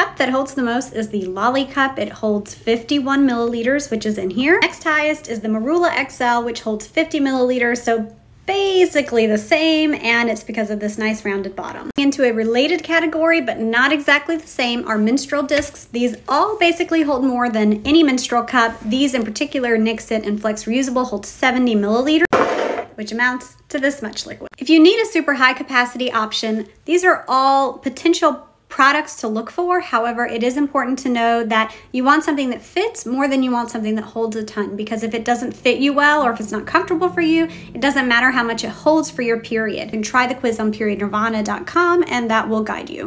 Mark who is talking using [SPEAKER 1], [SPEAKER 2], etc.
[SPEAKER 1] cup that holds the most is the Lalicup. It holds 51 milliliters, which is in here. Next highest is the Merula XL, which holds 50 milliliters. So basically the same and it's because of this nice rounded bottom. Into a related category but not exactly the same are menstrual discs. These all basically hold more than any menstrual cup. These in particular, Nixit and Flex Reusable hold 70 milliliters which amounts to this much liquid. If you need a super high capacity option, these are all potential products to look for. However, it is important to know that you want something that fits more than you want something that holds a ton because if it doesn't fit you well or if it's not comfortable for you, it doesn't matter how much it holds for your period. And try the quiz on periodnirvana.com and that will guide you.